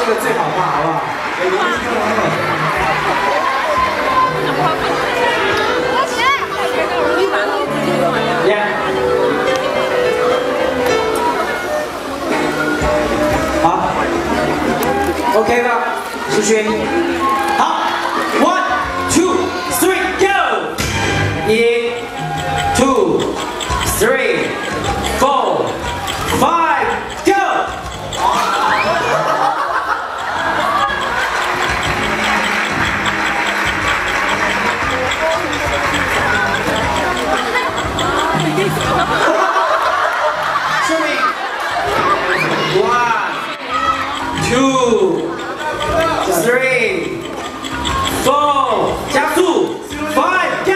这个最好画，好不好？耶！好，OK 吧，苏勋。好，One, two, three, go！一 two, three, four，加速，five, go！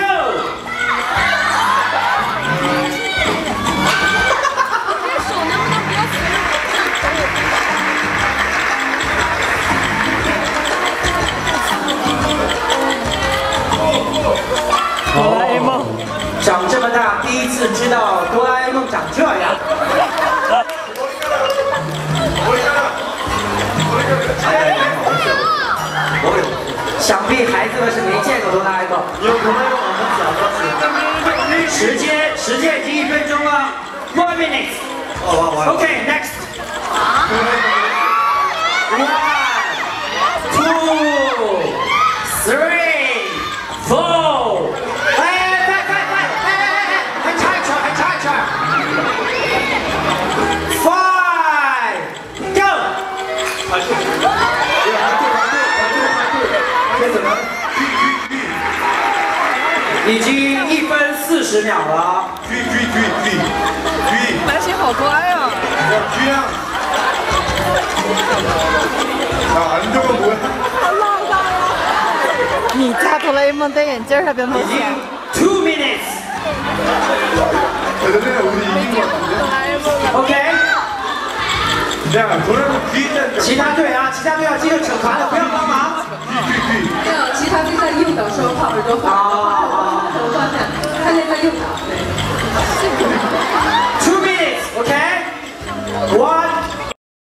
哆啦 A 梦长这么大，第一次知道哆啦 A 梦长这样。想必孩子们是没见过哆啦 A 梦。有可能我们小的是。时间时间已经一分钟了，one minute。哦，完已经一分四十秒了。追追追追追！南星好乖啊！要追啊！啊，你这么不？好浪漫啊！你家哆啦 A 梦戴眼镜还，别冒已经。two minutes。这个这个我们已经哆啦 A 梦了。OK。这样，昨天我追的。其他队啊，其他队要记得惩罚的，不要帮忙。没有，其他队在诱导说把耳朵放见